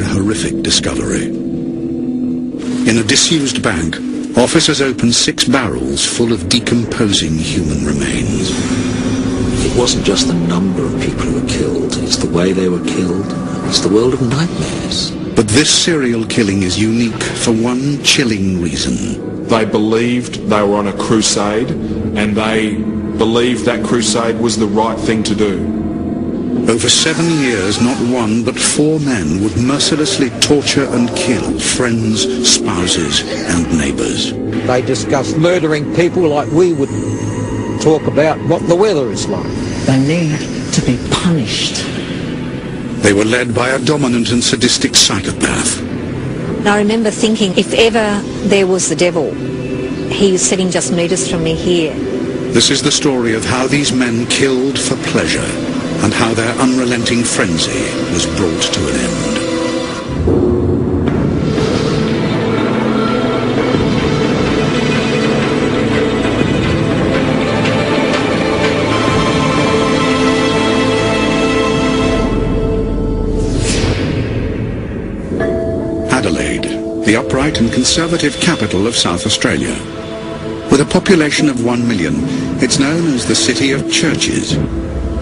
a horrific discovery. In a disused bank, officers opened six barrels full of decomposing human remains. It wasn't just the number of people who were killed, it's the way they were killed. It's the world of nightmares. But this serial killing is unique for one chilling reason. They believed they were on a crusade and they believed that crusade was the right thing to do. Over seven years, not one but four men would mercilessly torture and kill friends, spouses and neighbours. They discussed murdering people like we would talk about what the weather is like. They need to be punished. They were led by a dominant and sadistic psychopath. I remember thinking, if ever there was the devil, he was sitting just meters from me here. This is the story of how these men killed for pleasure and how their unrelenting frenzy was brought to an end. Adelaide, the upright and conservative capital of South Australia. With a population of one million, it's known as the City of Churches.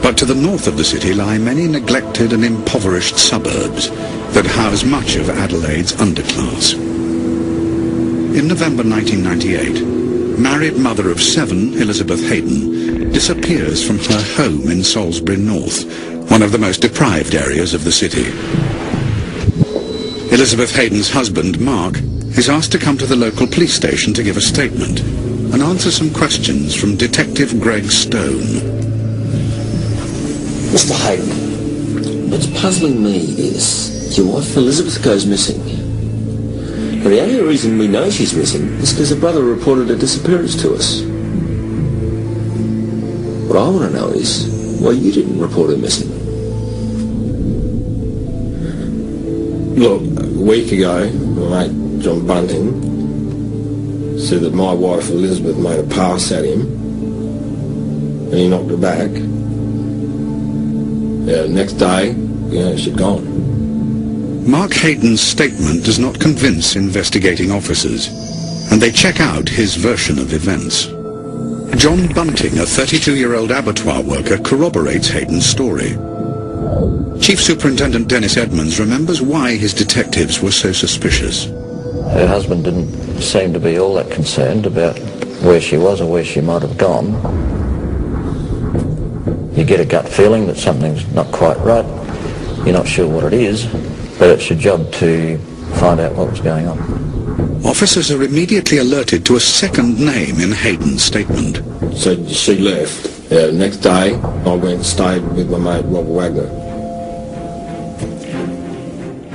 But to the north of the city lie many neglected and impoverished suburbs that house much of Adelaide's underclass. In November 1998, married mother of seven, Elizabeth Haydon, disappears from her home in Salisbury North, one of the most deprived areas of the city. Elizabeth Haydon's husband, Mark, is asked to come to the local police station to give a statement and answer some questions from Detective Greg Stone. Mr. Haydon, what's puzzling me is your wife Elizabeth goes missing. Now, the only reason we know she's missing is because her brother reported her disappearance to us. What I want to know is why you didn't report her missing. Look, a week ago, my mate John Bunting said that my wife Elizabeth made a pass at him and he knocked her back. Yeah, next day, you know, she'd gone. Mark Haydon's statement does not convince investigating officers, and they check out his version of events. John Bunting, a 32-year-old abattoir worker, corroborates Haydon's story. Chief Superintendent Dennis Edmonds remembers why his detectives were so suspicious. Her husband didn't seem to be all that concerned about where she was or where she might have gone. You get a gut feeling that something's not quite right. You're not sure what it is, but it's your job to find out what was going on. Officers are immediately alerted to a second name in Haydon's statement. So she left. Yeah, next day, I went and stayed with my mate Robert Wagner.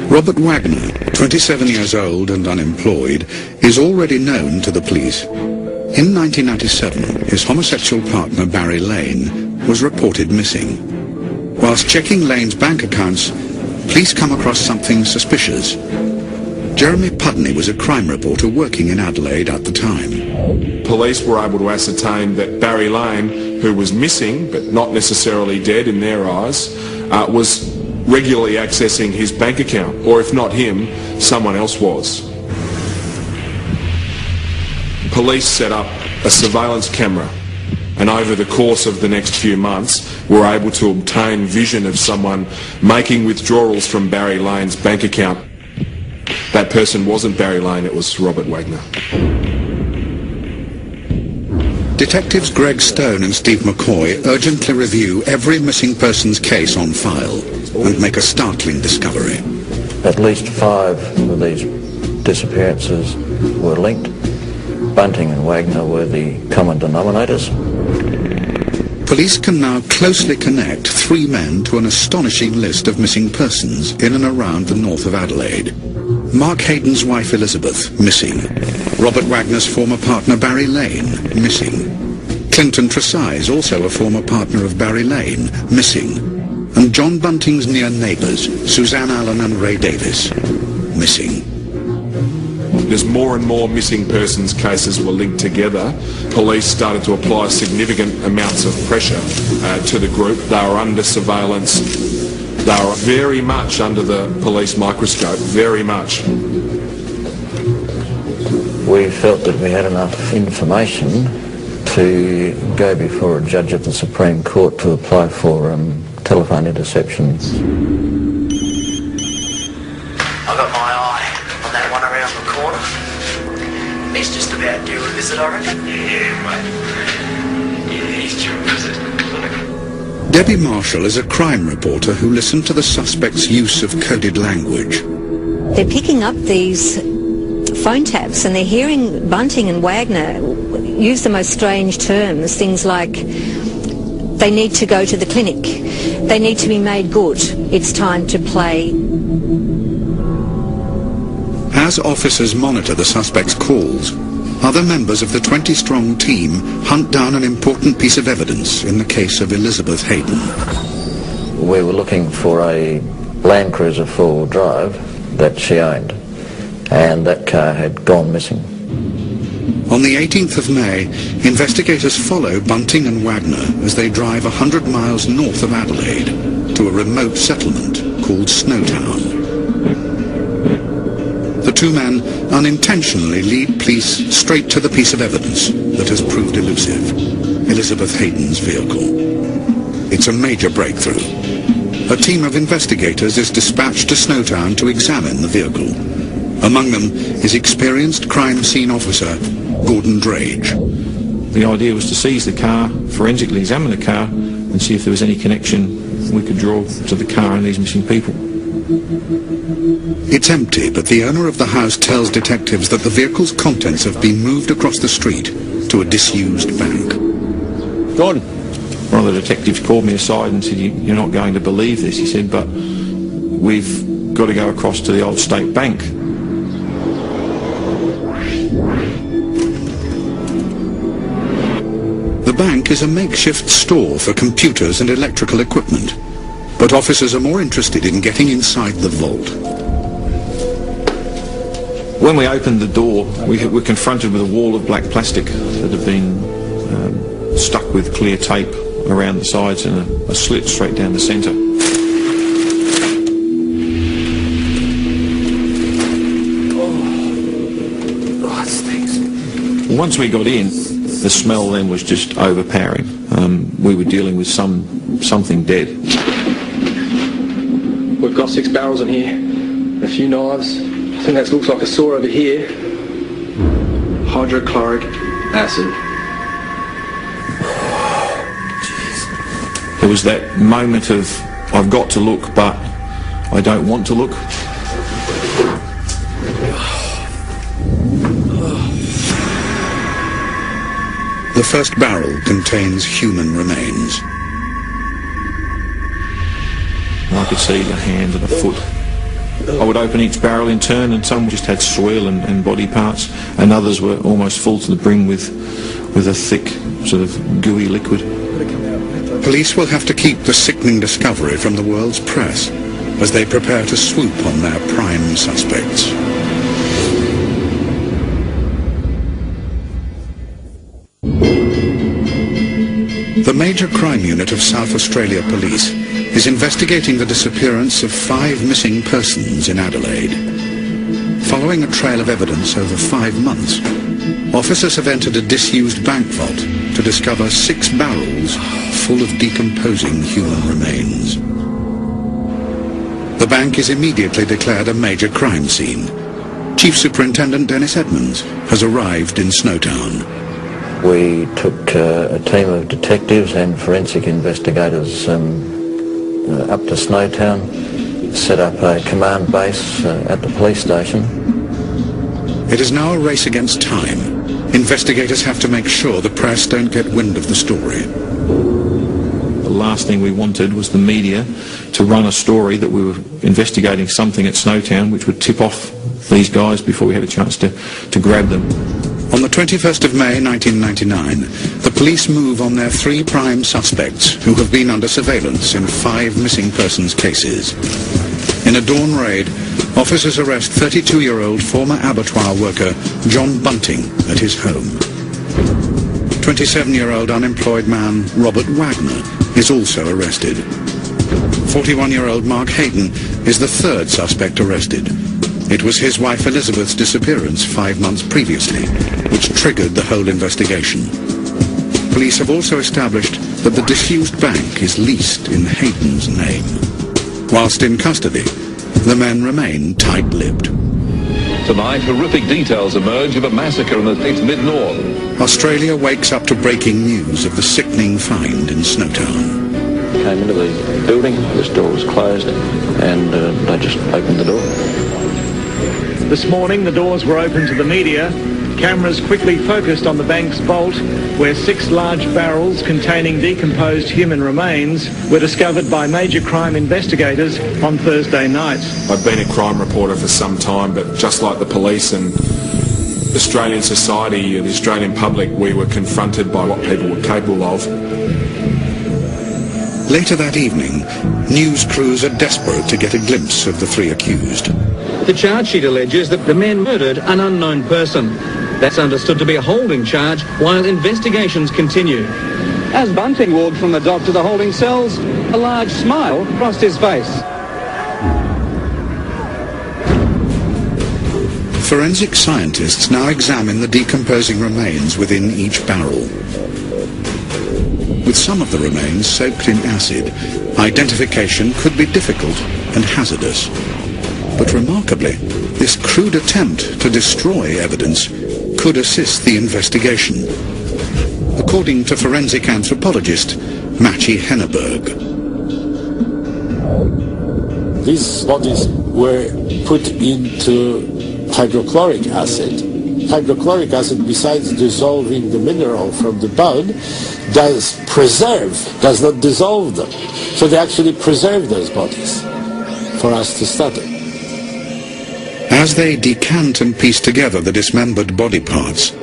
Robert Wagner, 27 years old and unemployed, is already known to the police. In 1997, his homosexual partner Barry Lane was reported missing. Whilst checking Lane's bank accounts, police come across something suspicious. Jeremy Pudney was a crime reporter working in Adelaide at the time. Police were able to ascertain that Barry Lane, who was missing but not necessarily dead in their eyes, uh, was regularly accessing his bank account, or if not him, someone else was. Police set up a surveillance camera and over the course of the next few months we were able to obtain vision of someone making withdrawals from Barry Lane's bank account. That person wasn't Barry Lane, it was Robert Wagner. Detectives Greg Stone and Steve McCoy urgently review every missing persons case on file and make a startling discovery. At least five of these disappearances were linked. Bunting and Wagner were the common denominators. Police can now closely connect three men to an astonishing list of missing persons in and around the north of Adelaide. Mark Haydon's wife Elizabeth, missing. Robert Wagner's former partner Barry Lane, missing. Clinton Trezise, also a former partner of Barry Lane, missing. And John Bunting's near neighbours, Suzanne Allen and Ray Davies, missing. As more and more missing persons cases were linked together, police started to apply significant amounts of pressure uh, to the group. They were under surveillance They are very much under the police microscope, very much. We felt that we had enough information to go before a judge of the Supreme Court to apply for um, telephone interception. I got my eye on that one around the corner. He's just about due a visit, I. Yeah, mate. Yeah, he's due a visit. Debbie Marshall is a crime reporter who listened to the suspect's use of coded language. They're picking up these phone taps and they're hearing Bunting and Wagner use the most strange terms, things like they need to go to the clinic, they need to be made good, it's time to play. As officers monitor the suspect's calls, other members of the 20-strong team hunt down an important piece of evidence in the case of Elizabeth Haydon. We were looking for a Land Cruiser four-wheel drive that she owned, and that car had gone missing. On the 18th of May, investigators follow Bunting and Wagner as they drive 100 miles north of Adelaide to a remote settlement called Snowtown. Two men unintentionally lead police straight to the piece of evidence that has proved elusive, Elizabeth Haydon's vehicle. It's a major breakthrough. A team of investigators is dispatched to Snowtown to examine the vehicle. Among them is experienced crime scene officer Gordon Drage. The idea was to seize the car, forensically examine the car, and see if there was any connection we could draw to the car and these missing people. It's empty, but the owner of the house tells detectives that the vehicle's contents have been moved across the street to a disused bank. Gordon. One of the detectives called me aside and said, you're not going to believe this. He said, but we've got to go across to the old state bank. The bank is a makeshift store for computers and electrical equipment, but officers are more interested in getting inside the vault. When we opened the door, we were confronted with a wall of black plastic that had been um, stuck with clear tape around the sides and a, a slit straight down the centre. Once we got in, the smell then was just overpowering. Um, we were dealing with some something dead. We've got six barrels in here, a few knives. I think that looks like a saw over here. Hydrochloric acid. There was that moment of, I've got to look, but I don't want to look. The first barrel contains human remains. I could see a hand and a foot. I would open each barrel in turn and some just had soil and, and body parts and others were almost full to the brim with, with a thick sort of gooey liquid. Police will have to keep the sickening discovery from the world's press as they prepare to swoop on their prime suspects. The Major Crime Unit of South Australia Police is investigating the disappearance of five missing persons in Adelaide. Following a trail of evidence over five months, officers have entered a disused bank vault to discover six barrels full of decomposing human remains. The bank is immediately declared a major crime scene. Chief Superintendent Dennis Edmonds has arrived in Snowtown. We took uh, a team of detectives and forensic investigators um, uh, up to Snowtown, set up a command base uh, at the police station. It is now a race against time. Investigators have to make sure the press don't get wind of the story. The last thing we wanted was the media to run a story that we were investigating something at Snowtown which would tip off these guys before we had a chance to, to grab them. On the 21st of May 1999, the police move on their three prime suspects who have been under surveillance in five missing persons cases. In a dawn raid, officers arrest 32-year-old former abattoir worker John Bunting at his home. 27-year-old unemployed man Robert Wagner is also arrested. 41-year-old Mark Haydon is the third suspect arrested. It was his wife Elizabeth's disappearance five months previously, which triggered the whole investigation. Police have also established that the disused bank is leased in Haydon's name. Whilst in custody, the men remain tight-lipped. Tonight, horrific details emerge of a massacre in the state's mid-north. Australia wakes up to breaking news of the sickening find in Snowtown. Came into the building, this door was closed, and uh, they just opened the door. This morning, the doors were open to the media. Cameras quickly focused on the bank's vault, where six large barrels containing decomposed human remains were discovered by major crime investigators on Thursday night. I've been a crime reporter for some time, but just like the police and Australian society, the Australian public, we were confronted by what people were capable of. Later that evening, news crews are desperate to get a glimpse of the three accused. The charge sheet alleges that the men murdered an unknown person. That's understood to be a holding charge while investigations continue. As Bunting walked from the dock to the holding cells, a large smile crossed his face. Forensic scientists now examine the decomposing remains within each barrel. With some of the remains soaked in acid, identification could be difficult and hazardous. But remarkably, this crude attempt to destroy evidence could assist the investigation. According to forensic anthropologist Maciej Henneberg. These bodies were put into hydrochloric acid. Hydrochloric acid, besides dissolving the mineral from the bone, does preserve, does not dissolve them. So they actually preserve those bodies for us to study. As they decant and piece together the dismembered body parts,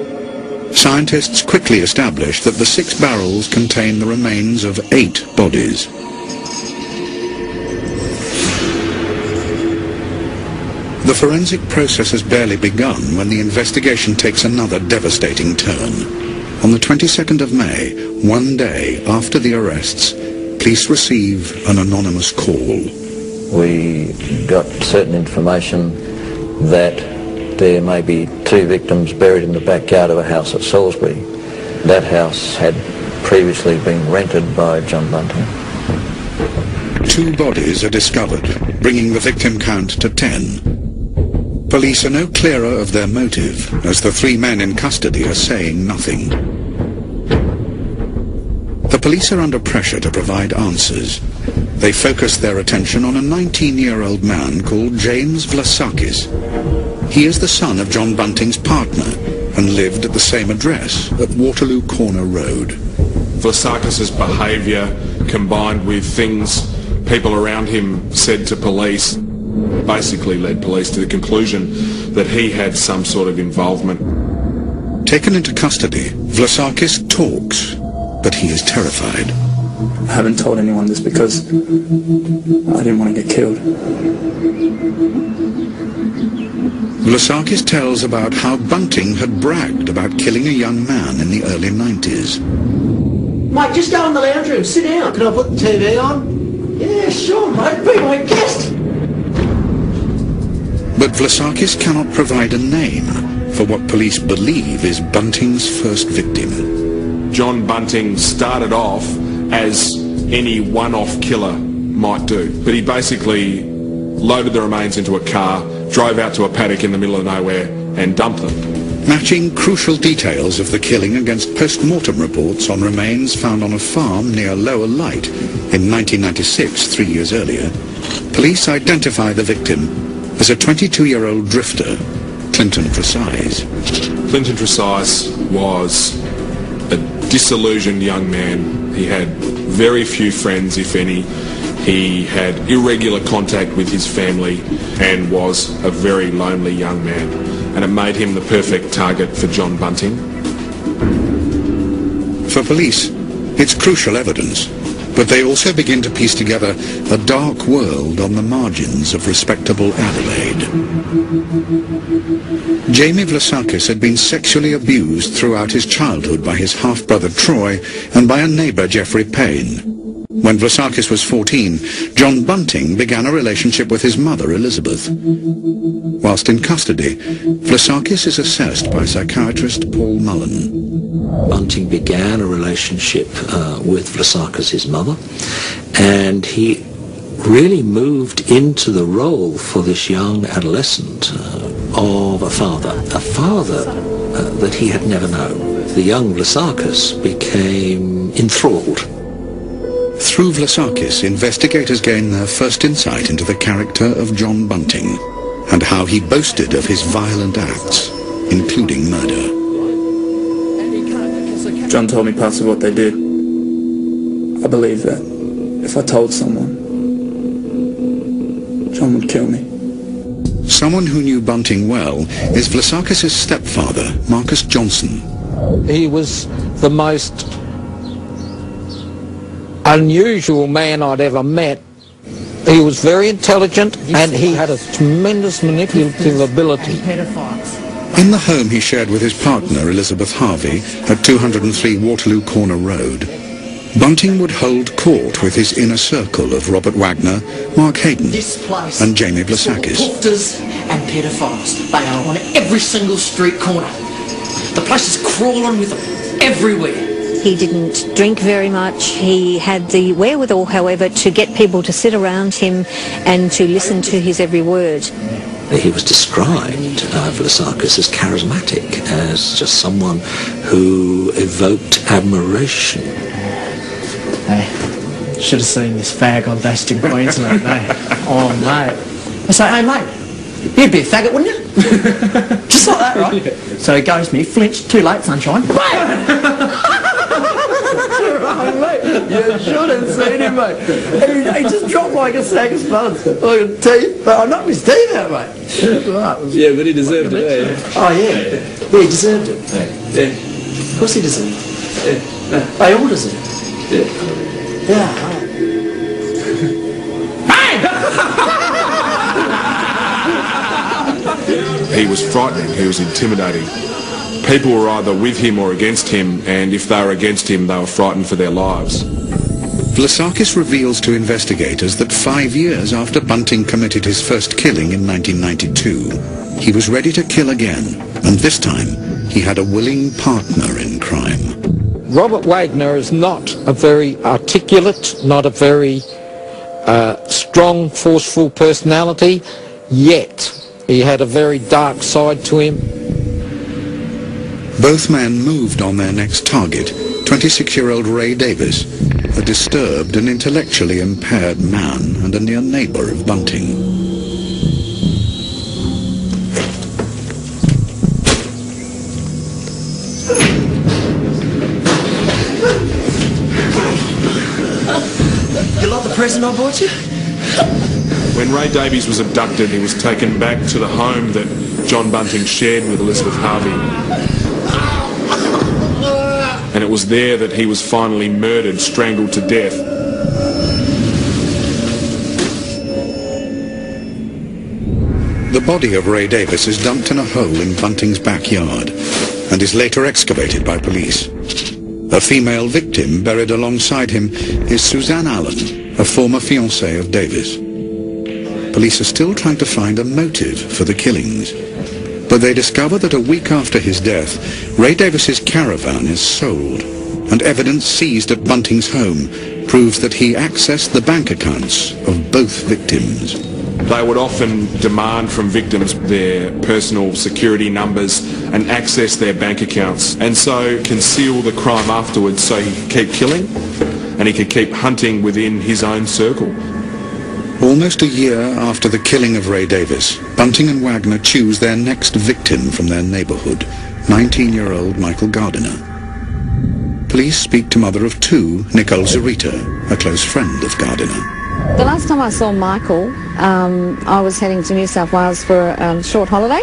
scientists quickly establish that the six barrels contain the remains of eight bodies. The forensic process has barely begun when the investigation takes another devastating turn. On the 22nd of May, one day after the arrests, police receive an anonymous call. We got certain information that there may be two victims buried in the backyard of a house at Salisbury. That house had previously been rented by John Bunting. Two bodies are discovered, bringing the victim count to ten. Police are no clearer of their motive, as the three men in custody are saying nothing. The police are under pressure to provide answers. They focus their attention on a 19-year-old man called James Vlassakis. He is the son of John Bunting's partner and lived at the same address at Waterloo Corner Road. Vlassakis' behaviour combined with things people around him said to police basically led police to the conclusion that he had some sort of involvement. Taken into custody, Vlassakis talks, but he is terrified. I haven't told anyone this because I didn't want to get killed. Vlassakis tells about how Bunting had bragged about killing a young man in the early 90s. Mike, just go in the lounge room, sit down. Can I put the TV on? Yeah, sure, mate. Be my guest. But Vlassakis cannot provide a name for what police believe is Bunting's first victim. John Bunting started off as any one-off killer might do, but he basically loaded the remains into a car, drove out to a paddock in the middle of nowhere and dumped them. Matching crucial details of the killing against post-mortem reports on remains found on a farm near Lower Light in 1996, three years earlier, police identify the victim as a 22-year-old drifter, Clinton Trezise. Clinton Trezise was a disillusioned young man. He had very few friends, if any. He had irregular contact with his family and was a very lonely young man. And it made him the perfect target for John Bunting. For police, it's crucial evidence but they also begin to piece together a dark world on the margins of respectable Adelaide. Jamie Vlassakis had been sexually abused throughout his childhood by his half-brother Troy and by a neighbour Geoffrey Payne. When Vlassakis was 14, John Bunting began a relationship with his mother, Elizabeth. Whilst in custody, Vlassakis is assessed by psychiatrist Paul Mullen. Bunting began a relationship uh, with Vlassakis' mother, and he really moved into the role for this young adolescent uh, of a father, a father uh, that he had never known. The young Vlassakis became enthralled. Through Vlassakis, investigators gain their first insight into the character of John Bunting and how he boasted of his violent acts, including murder. John told me parts of what they did. I believe that if I told someone, John would kill me. Someone who knew Bunting well is Vlassakis' stepfather, Marcus Johnson. He was the most unusual man I'd ever met. He was very intelligent and he had a tremendous manipulative ability. In the home he shared with his partner, Elizabeth Harvey, at 203 Waterloo Corner Road, Bunting would hold court with his inner circle of Robert Wagner, Mark Haydon, and Jamie Vlassakis. Hookers and pedophiles. They are on every single street corner. The place is crawling with them everywhere. He didn't drink very much. He had the wherewithal, however, to get people to sit around him and to listen to his every word. He was described, uh, Vlassakis, as charismatic, as just someone who evoked admiration. Hey, should have seen this fag on Dashed in Queensland, eh? Oh, mate. I say, hey, mate, you'd be a faggot, wouldn't you? Just like that, right? So he goes to me, flinch, too late, sunshine. Bang! mate, you should have seen him, mate. He, he just dropped like a sack of spuds. Like a teeth. But I knocked his teeth out, mate. Right, Yeah, but he deserved it, eh? Oh, yeah. Yeah, he deserved it. Yeah. Of course he deserved it. Yeah. They all deserve it. Yeah. Yeah. right. He was frightening, he was intimidating. People were either with him or against him, and if they were against him, they were frightened for their lives. Vlassakis reveals to investigators that five years after Bunting committed his first killing in 1992, he was ready to kill again, and this time he had a willing partner in crime. Robert Wagner is not a very articulate, not a very uh, strong, forceful personality, yet he had a very dark side to him. Both men moved on their next target, 26-year-old Ray Davies, a disturbed and intellectually impaired man and a near neighbour of Bunting. You like the present I bought you? When Ray Davies was abducted, he was taken back to the home that John Bunting shared with Elizabeth Harvey. And it was there that he was finally murdered, strangled to death. The body of Ray Davies is dumped in a hole in Bunting's backyard and is later excavated by police. A female victim buried alongside him is Suzanne Allen, a former fiancée of Davies. Police are still trying to find a motive for the killings, but they discover that a week after his death, Ray Davies's caravan is sold, and evidence seized at Bunting's home proves that he accessed the bank accounts of both victims. They would often demand from victims their personal security numbers and access their bank accounts and so conceal the crime afterwards so he could keep killing and he could keep hunting within his own circle. Almost a year after the killing of Ray Davies, Bunting and Wagner choose their next victim from their neighbourhood, 19-year-old Michael Gardiner. Police speak to mother of two, Nicole Zarita, a close friend of Gardiner. The last time I saw Michael, um, I was heading to New South Wales for a um, short holiday,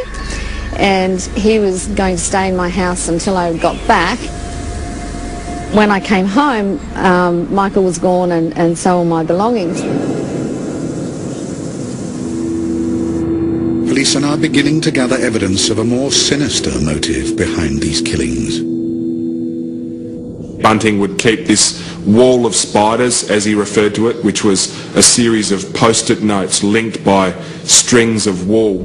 and he was going to stay in my house until I got back. When I came home, um, Michael was gone, and, and so were my belongings. Police are now beginning to gather evidence of a more sinister motive behind these killings. Bunting would keep this wall of spiders, as he referred to it, which was a series of post-it notes linked by strings of wool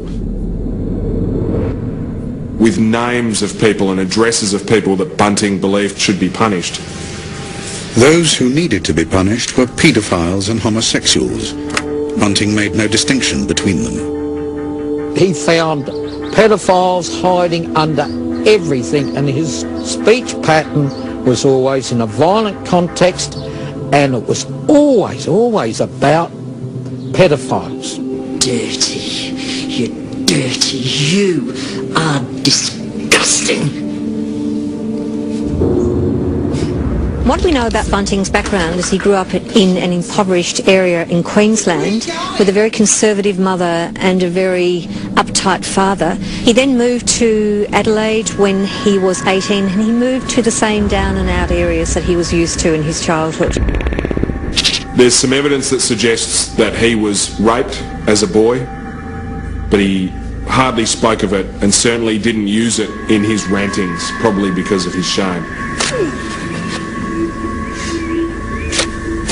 with names of people and addresses of people that Bunting believed should be punished. Those who needed to be punished were paedophiles and homosexuals. Bunting made no distinction between them. He found pedophiles hiding under everything and his speech pattern was always in a violent context and it was always, always about pedophiles. Dirty. You dirty. You are disgusting. What we know about Bunting's background is he grew up in an impoverished area in Queensland with a very conservative mother and a very uptight father. He then moved to Adelaide when he was 18 and he moved to the same down and out areas that he was used to in his childhood. There's some evidence that suggests that he was raped as a boy, but he hardly spoke of it and certainly didn't use it in his rantings, probably because of his shame.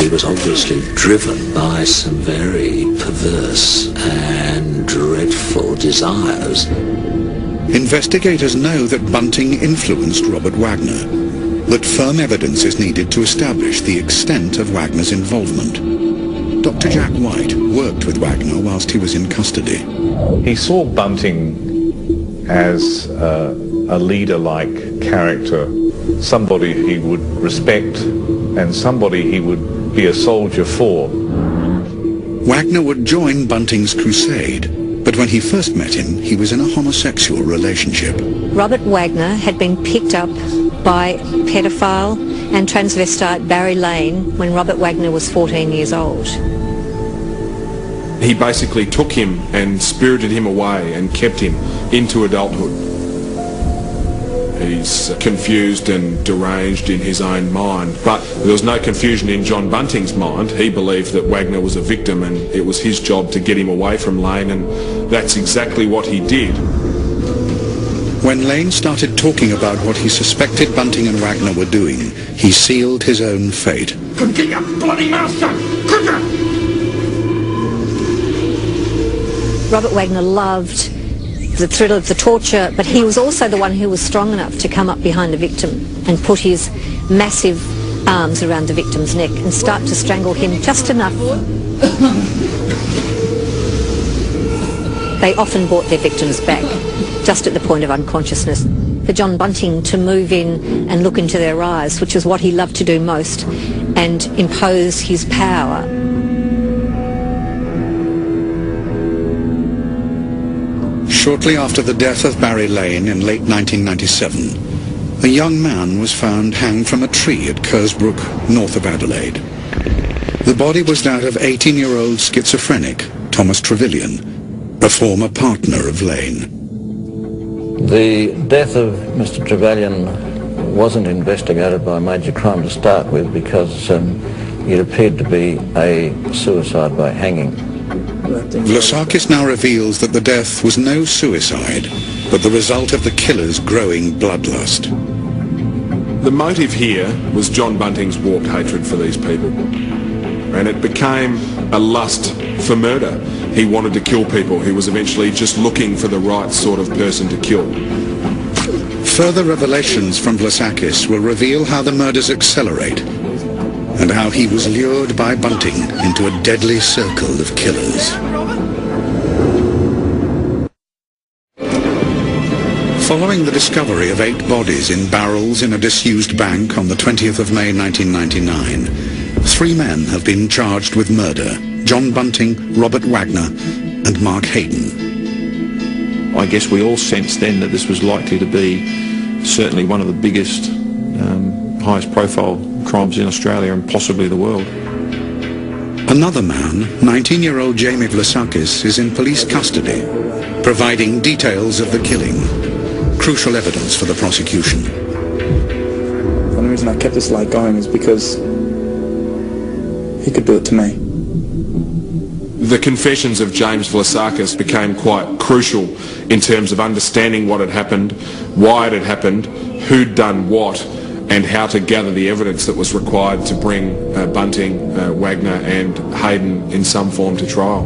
He was obviously driven by some very perverse and dreadful desires. Investigators know that Bunting influenced Robert Wagner, but firm evidence is needed to establish the extent of Wagner's involvement. Dr. Jack White worked with Wagner whilst he was in custody. He saw Bunting as uh, a leader-like character, somebody he would respect and somebody he would be a soldier for. Wagner would join Bunting's crusade, but when he first met him, he was in a homosexual relationship. Robert Wagner had been picked up by pedophile and transvestite Barry Lane when Robert Wagner was 14 years old. He basically took him and spirited him away and kept him into adulthood. He's confused and deranged in his own mind, but there was no confusion in John Bunting's mind. He believed that Wagner was a victim and it was his job to get him away from Lane, and that's exactly what he did. When Lane started talking about what he suspected Bunting and Wagner were doing, he sealed his own fate. Get your bloody mouth shut! Quicker! Robert Wagner loved the thrill of the torture, but he was also the one who was strong enough to come up behind the victim and put his massive arms around the victim's neck and start to strangle him just enough. they often brought their victims back, just at the point of unconsciousness. For John Bunting to move in and look into their eyes, which is what he loved to do most, and impose his power Shortly after the death of Barry Lane in late 1997, a young man was found hanged from a tree at Kersbrook, north of Adelaide. The body was that of 18-year-old schizophrenic Thomas Trevilyan, a former partner of Lane. The death of Mr Trevilyan wasn't investigated by major crime to start with because um, it appeared to be a suicide by hanging. Vlassakis now reveals that the death was no suicide, but the result of the killer's growing bloodlust. The motive here was John Bunting's warped hatred for these people. And it became a lust for murder. He wanted to kill people. He was eventually just looking for the right sort of person to kill. Further revelations from Vlassakis will reveal how the murders accelerate and how he was lured by Bunting into a deadly circle of killers. Following the discovery of eight bodies in barrels in a disused bank on the 20th of May 1999, three men have been charged with murder. John Bunting, Robert Wagner and Mark Haydon. I guess we all sensed then that this was likely to be certainly one of the biggest, um, highest profile crimes in Australia and possibly the world. Another man, 19-year-old Jamie Vlassakis, is in police custody, providing details of the killing. Crucial evidence for the prosecution. The only reason I kept this light going is because he could do it to me. The confessions of James Vlassakis became quite crucial in terms of understanding what had happened, why it had happened, who'd done what, and how to gather the evidence that was required to bring uh, Bunting, uh, Wagner and Haydon in some form to trial.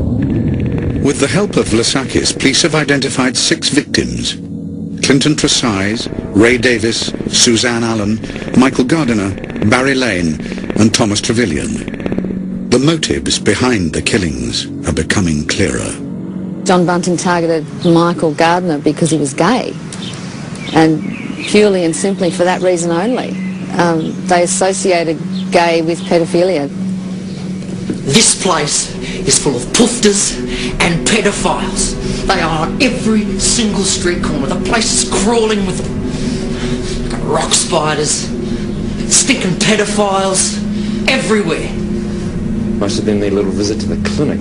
With the help of Vlassakis, police have identified six victims. Clinton Trezise, Ray Davies, Suzanne Allen, Michael Gardiner, Barry Lane and Thomas Trevilyan. The motives behind the killings are becoming clearer. John Bunting targeted Michael Gardiner because he was gay. And purely and simply for that reason only. Um, they associated gay with pedophilia. This place is full of poofters and pedophiles. They are on every single street corner. The place is crawling with them. Rock spiders, stinking pedophiles, everywhere. Must have been their little visit to the clinic.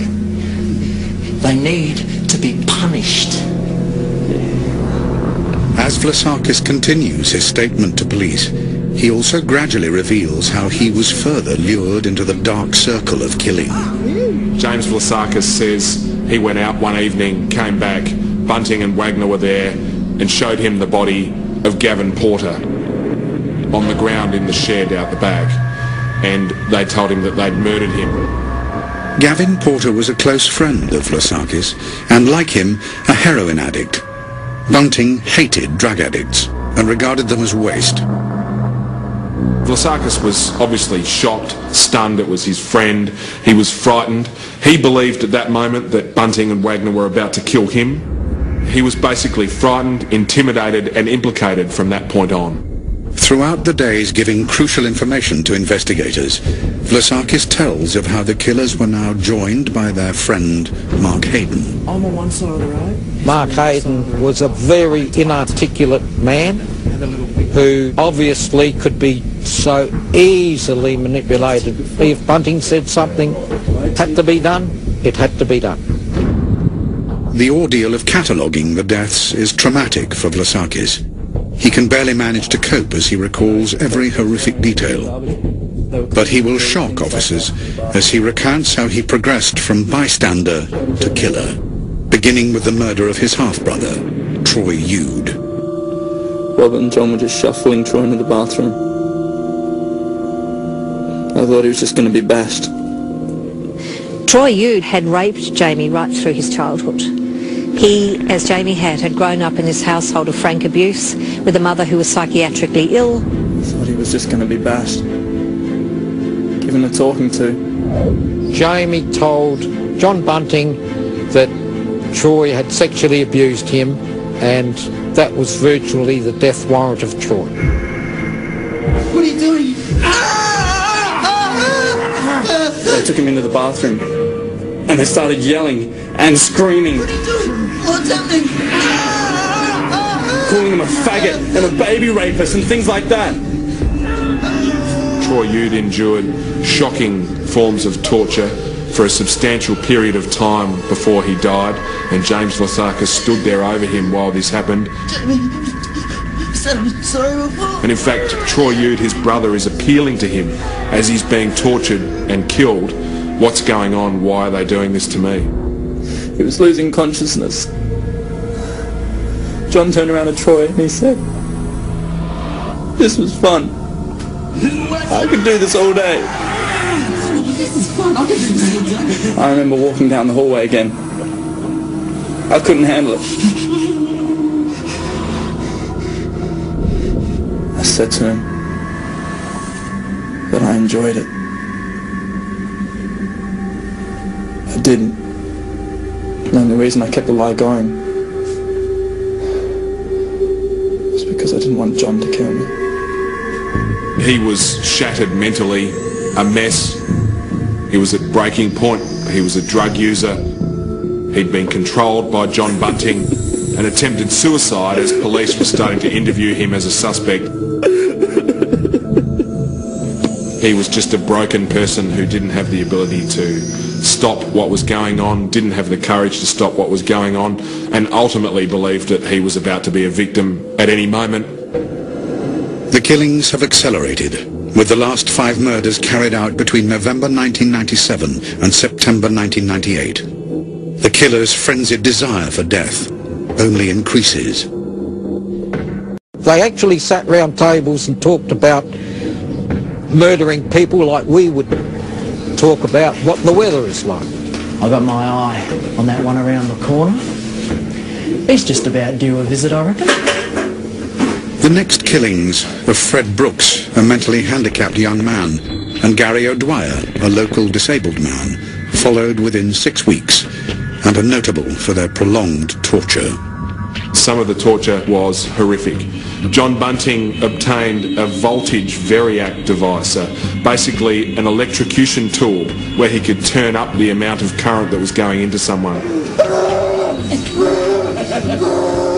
They need to be punished. As Vlassakis continues his statement to police, he also gradually reveals how he was further lured into the dark circle of killing. James Vlassakis says he went out one evening, came back, Bunting and Wagner were there, and showed him the body of Gavin Porter on the ground in the shed out the back. And they told him that they'd murdered him. Gavin Porter was a close friend of Vlassakis, and like him, a heroin addict. Bunting hated drug addicts and regarded them as waste. Vlassakis was obviously shocked, stunned. It was his friend. He was frightened. He believed at that moment that Bunting and Wagner were about to kill him. He was basically frightened, intimidated and implicated from that point on. Throughout the days giving crucial information to investigators, Vlassakis tells of how the killers were now joined by their friend Mark Haydon. I'm on one side of the road. Mark Haydon was a very inarticulate man who obviously could be so easily manipulated. If Bunting said something had to be done, it had to be done. The ordeal of cataloguing the deaths is traumatic for Vlassakis. He can barely manage to cope as he recalls every horrific detail. But he will shock officers as he recounts how he progressed from bystander to killer, beginning with the murder of his half-brother, Troy Youde. Robert and John were just shuffling Troy into the bathroom. I thought he was just going to be bashed. Troy Youde had raped Jamie right through his childhood. He, as Jamie had, had grown up in this household of frank abuse with a mother who was psychiatrically ill. Thought he was just going to be bashed. Given a talking to. Jamie told John Bunting that Troy had sexually abused him and that was virtually the death warrant of Troy. What are you doing? They took him into the bathroom and they started yelling and screaming. What's happening? Calling him a faggot and a baby rapist and things like that. Troy Youde endured shocking forms of torture for a substantial period of time before he died, and James Vlassakis stood there over him while this happened. And in fact, Troy Youde, his brother, is appealing to him as he's being tortured and killed. What's going on? Why are they doing this to me? He was losing consciousness. John turned around to Troy and he said, This was fun. I could do this all day. I remember walking down the hallway again. I couldn't handle it. I said to him that I enjoyed it. I didn't. The only reason I kept the lie going didn't want John to kill me. He was shattered mentally, a mess. He was at breaking point. He was a drug user. He'd been controlled by John Bunting and attempted suicide as police were starting to interview him as a suspect. He was just a broken person who didn't have the ability to stop what was going on, didn't have the courage to stop what was going on, and ultimately believed that he was about to be a victim at any moment. The killings have accelerated, with the last five murders carried out between November 1997 and September 1998. The killer's frenzied desire for death only increases. They actually sat round tables and talked about murdering people like we would talk about what the weather is like. I got my eye on that one around the corner. He's just about due a visit, I reckon. The next killings of Fred Brooks, a mentally handicapped young man, and Gary O'Dwyer, a local disabled man, followed within six weeks and are notable for their prolonged torture. Some of the torture was horrific. John Bunting obtained a voltage variac device, uh, basically an electrocution tool where he could turn up the amount of current that was going into someone.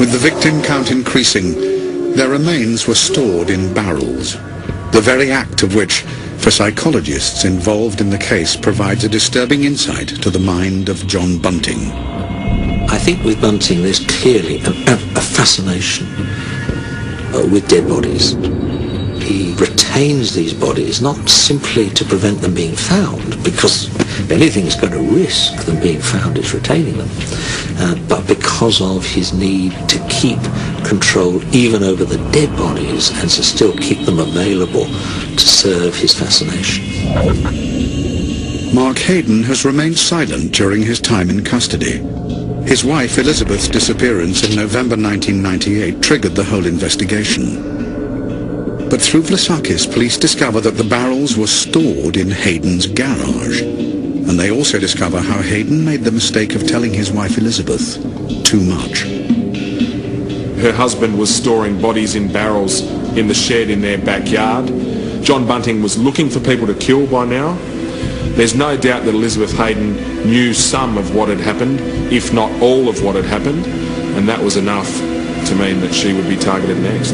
With the victim count increasing, their remains were stored in barrels, the very act of which, for psychologists involved in the case, provides a disturbing insight to the mind of John Bunting. I think with Bunting there's clearly a, a, fascination uh, with dead bodies. He retains these bodies not simply to prevent them being found, because anything's going to risk them being found, it's retaining them, uh, but because of his need to keep control even over the dead bodies and to still keep them available to serve his fascination. Mark Haydon has remained silent during his time in custody. His wife Elizabeth's disappearance in November 1998 triggered the whole investigation. But through Vlassakis, police discover that the barrels were stored in Haydon's garage. And they also discover how Haydon made the mistake of telling his wife Elizabeth too much. Her husband was storing bodies in barrels in the shed in their backyard. John Bunting was looking for people to kill by now. There's no doubt that Elizabeth Haydon knew some of what had happened, if not all of what had happened, and that was enough to mean that she would be targeted next.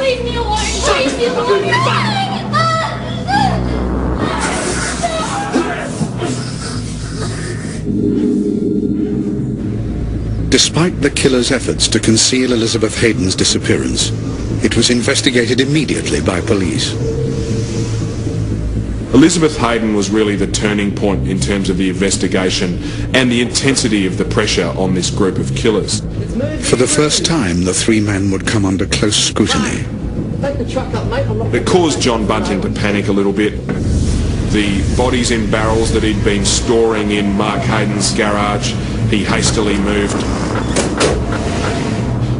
Leave me alone! Please, Despite the killer's efforts to conceal Elizabeth Haydon's disappearance, it was investigated immediately by police. Elizabeth Haydon was really the turning point in terms of the investigation and the intensity of the pressure on this group of killers. For the first time, the three men would come under close scrutiny. Take the truck up, mate. It caused John Bunting to panic a little bit. The bodies in barrels that he'd been storing in Mark Haydon's garage, he hastily moved.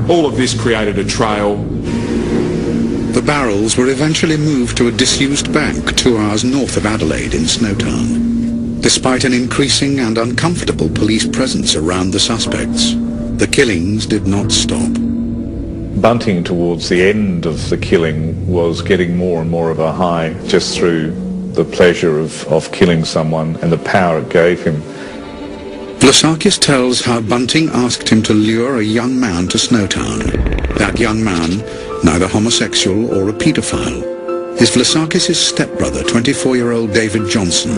All of this created a trail. The barrels were eventually moved to a disused bank two hours north of Adelaide in Snowtown. Despite an increasing and uncomfortable police presence around the suspects, the killings did not stop. Bunting towards the end of the killing was getting more and more of a high just through the pleasure of, of killing someone and the power it gave him. Vlassakis tells how Bunting asked him to lure a young man to Snowtown. That young man, neither homosexual or a paedophile, is Vlassakis' stepbrother, 24-year-old David Johnson,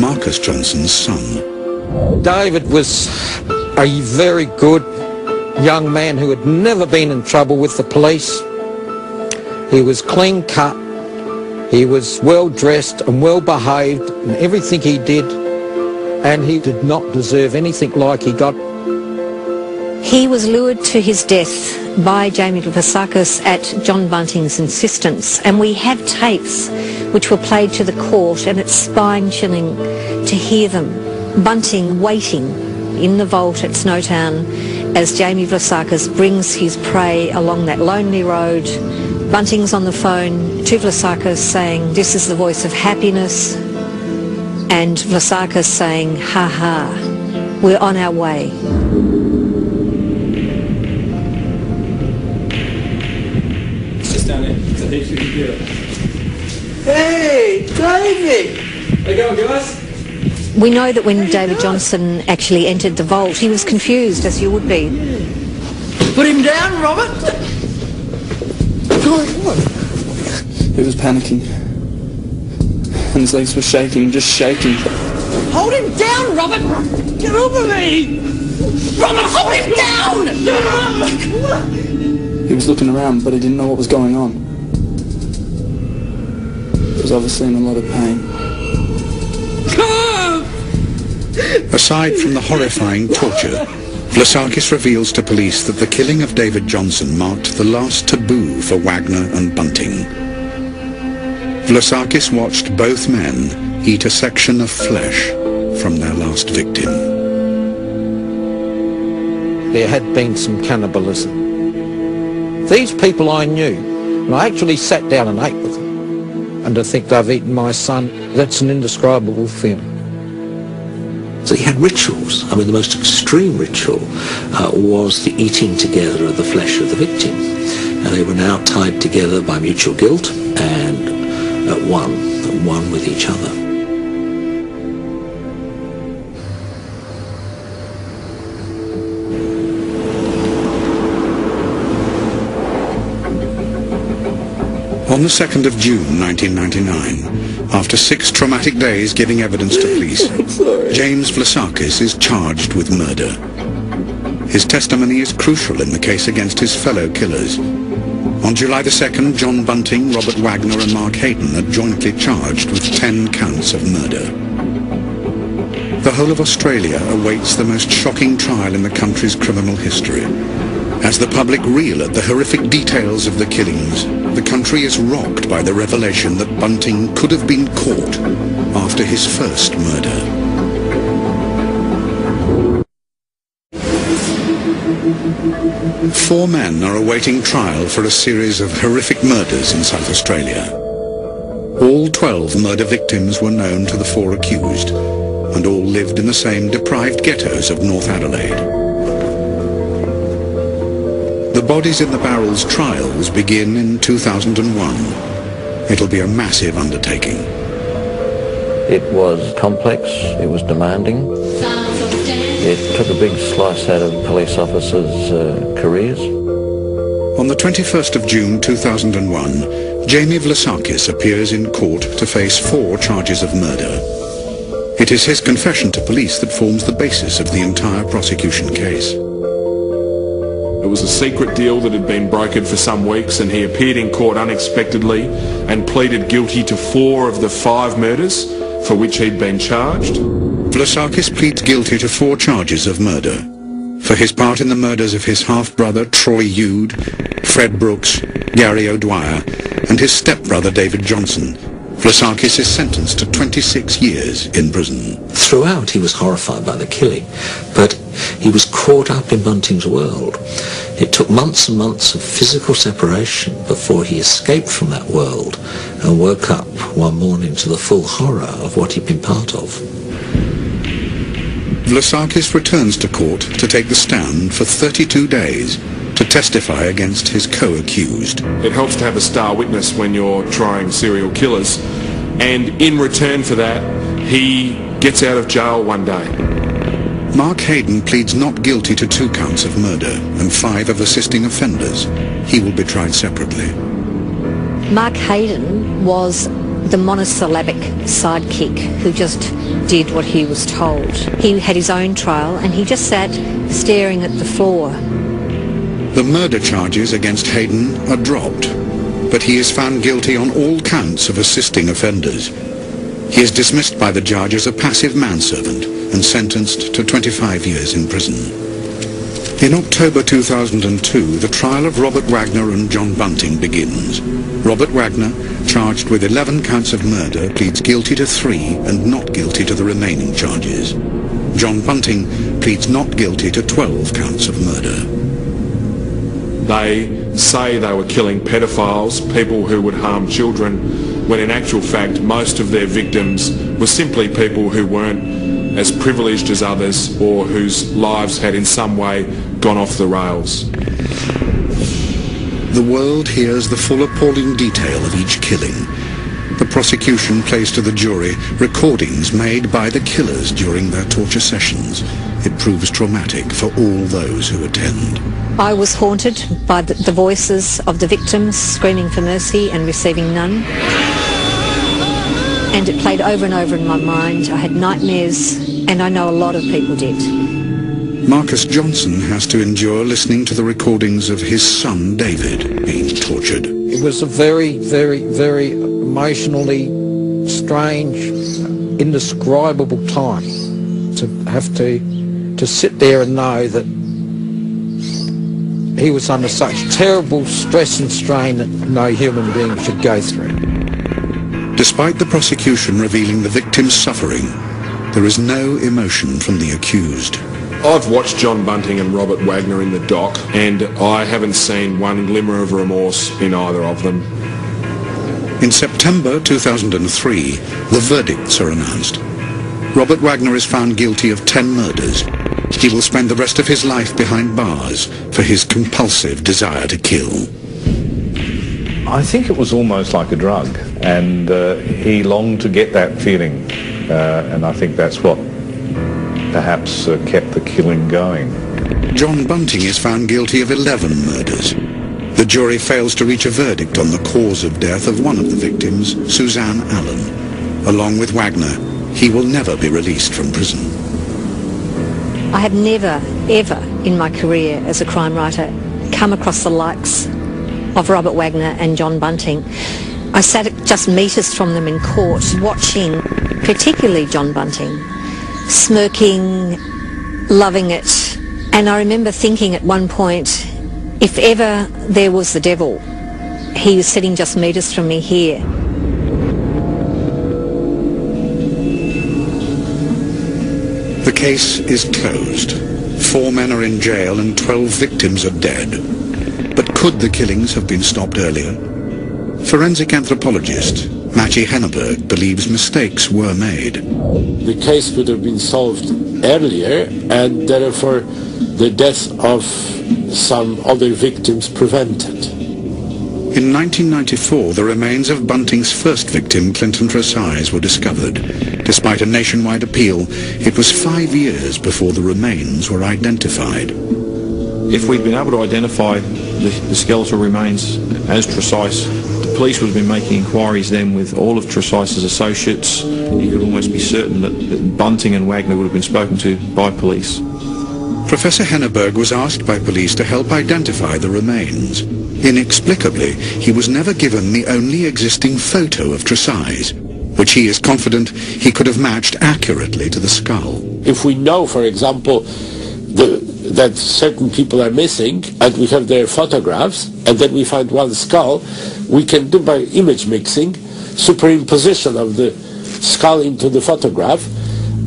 Marcus Johnson's son. David was a very good young man who had never been in trouble with the police. He was clean cut. He was well dressed and well behaved and everything he did. And he did not deserve anything like he got. He was lured to his death by Jamie Vlassakis at John Bunting's insistence. And we have tapes which were played to the court and it's spine-chilling to hear them. Bunting waiting in the vault at Snowtown as Jamie Vlassakis brings his prey along that lonely road. Bunting's on the phone to Vlassakis saying, this is the voice of happiness. And Vlassakis saying, ha ha, we're on our way. Just down there. It's a heat your computer. Hey, David! How you going, guys? We know that when David Johnson actually entered the vault, he was confused, as you would be. Put him down, Robert! What? He was panicking. And his legs were shaking, just shaking. Hold him down, Robert! Get over me! Robert, hold him down! He was looking around, but he didn't know what was going on. He was obviously in a lot of pain. Aside from the horrifying torture, Vlassakis reveals to police that the killing of David Johnson marked the last taboo for Wagner and Bunting. Vlassakis watched both men eat a section of flesh from their last victim. There had been some cannibalism. These people I knew, and I actually sat down and ate with them. And to think they've eaten my son, that's an indescribable feeling. So he had rituals. I mean, the most extreme ritual uh, was the eating together of the flesh of the victim. And they were now tied together by mutual guilt and at one, at one with each other. On the 2nd of June 1999, after six traumatic days giving evidence to police, James Vlassakis is charged with murder. His testimony is crucial in the case against his fellow killers. On July the 2nd, John Bunting, Robert Wagner and Mark Haydon are jointly charged with 10 counts of murder. The whole of Australia awaits the most shocking trial in the country's criminal history. As the public reel at the horrific details of the killings, the country is rocked by the revelation that Bunting could have been caught after his first murder. Four men are awaiting trial for a series of horrific murders in South Australia. All 12 murder victims were known to the four accused, and all lived in the same deprived ghettos of North Adelaide. The Bodies in the Barrels trials begin in 2001. It'll be a massive undertaking. It was complex, it was demanding. It took a big slice out of police officers' uh, careers. On the 21st of June 2001, Jamie Vlassakis appears in court to face four charges of murder. It is his confession to police that forms the basis of the entire prosecution case. It was a secret deal that had been brokered for some weeks and he appeared in court unexpectedly and pleaded guilty to four of the five murders for which he'd been charged. Vlassakis pleads guilty to four charges of murder. For his part in the murders of his half-brother Troy Youde, Fred Brooks, Gary O'Dwyer, and his stepbrother David Johnson, Vlassakis is sentenced to 26 years in prison. Throughout he was horrified by the killing, but he was caught up in Bunting's world. It took months and months of physical separation before he escaped from that world and woke up one morning to the full horror of what he'd been part of. Vlassakis returns to court to take the stand for 32 days to testify against his co-accused. It helps to have a star witness when you're trying serial killers. And in return for that, he gets out of jail one day. Mark Haydon pleads not guilty to two counts of murder and five of assisting offenders. He will be tried separately. Mark Haydon was the monosyllabic sidekick who just did what he was told. He had his own trial and he just sat staring at the floor. The murder charges against Haydon are dropped, but he is found guilty on all counts of assisting offenders. He is dismissed by the judge as a passive manservant and sentenced to 25 years in prison. In October 2002, the trial of Robert Wagner and John Bunting begins. Robert Wagner, charged with 11 counts of murder, pleads guilty to three and not guilty to the remaining charges. John Bunting pleads not guilty to 12 counts of murder. They say they were killing pedophiles, people who would harm children, when in actual fact most of their victims were simply people who weren't as privileged as others or whose lives had in some way gone off the rails. The world hears the full appalling detail of each killing. The prosecution plays to the jury recordings made by the killers during their torture sessions. It proves traumatic for all those who attend. I was haunted by the, voices of the victims screaming for mercy and receiving none. And it played over and over in my mind. I had nightmares, and I know a lot of people did. Marcus Johnson has to endure listening to the recordings of his son David being tortured. It was a very, very, very emotionally strange, indescribable time to have to to sit there and know that he was under such terrible stress and strain that no human being should go through. Despite the prosecution revealing the victim's suffering, there is no emotion from the accused. I've watched John Bunting and Robert Wagner in the dock, and I haven't seen one glimmer of remorse in either of them. In September 2003, the verdicts are announced. Robert Wagner is found guilty of 10 murders. He will spend the rest of his life behind bars for his compulsive desire to kill. I think it was almost like a drug, and uh, he longed to get that feeling, uh, and I think that's what perhaps uh, kept the killing going. John Bunting is found guilty of 11 murders. The jury fails to reach a verdict on the cause of death of one of the victims, Suzanne Allen. Along with Wagner, he will never be released from prison. I have never, ever in my career as a crime writer come across the likes of Robert Wagner and John Bunting. I sat just metres from them in court watching, particularly John Bunting, smirking, loving it. And I remember thinking at one point, if ever there was the devil, he was sitting just metres from me here. The case is closed. Four men are in jail and 12 victims are dead. But could the killings have been stopped earlier? Forensic anthropologist Maciej Henneberg believes mistakes were made. The case could have been solved earlier and therefore the death of some other victims prevented. In 1994, the remains of Bunting's first victim, Clinton Trezise, were discovered. Despite a nationwide appeal, it was five years before the remains were identified. If we'd been able to identify the, the skeletal remains as Trezise, the police would have been making inquiries then with all of Trezise's associates. You could almost be certain that, that Bunting and Wagner would have been spoken to by police. Professor Henneberg was asked by police to help identify the remains. Inexplicably, he was never given the only existing photo of Trezise, which he is confident he could have matched accurately to the skull. If we know, for example, the, that certain people are missing and we have their photographs and then we find one skull, we can do by image mixing superimposition of the skull into the photograph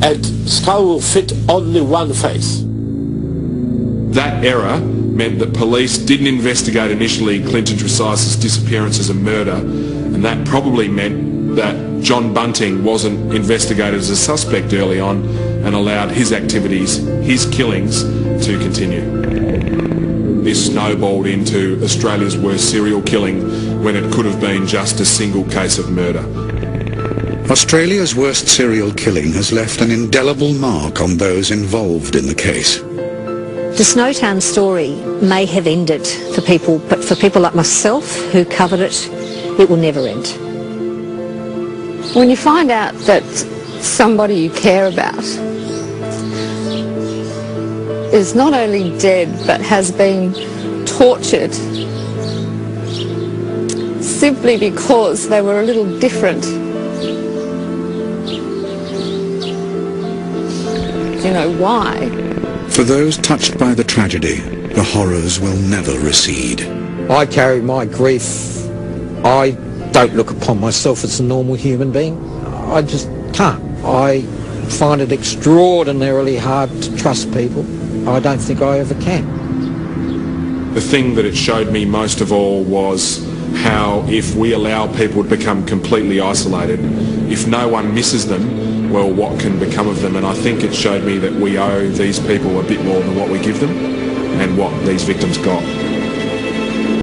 and skull will fit only one face. That error meant that police didn't investigate initially Clinton Trezise's disappearance as a murder, and that probably meant that John Bunting wasn't investigated as a suspect early on and allowed his activities, his killings, to continue. This snowballed into Australia's worst serial killing when it could have been just a single case of murder. Australia's worst serial killing has left an indelible mark on those involved in the case. The Snowtown story may have ended for people, but for people like myself who covered it, it will never end. When you find out that somebody you care about is not only dead but has been tortured simply because they were a little different. You know why? For those touched by the tragedy, the horrors will never recede. I carry my grief. I don't look upon myself as a normal human being. I just can't. I find it extraordinarily hard to trust people. I don't think I ever can. The thing that it showed me most of all was how if we allow people to become completely isolated, if no one misses them, well, what can become of them? And I think it showed me that we owe these people a bit more than what we give them and what these victims got.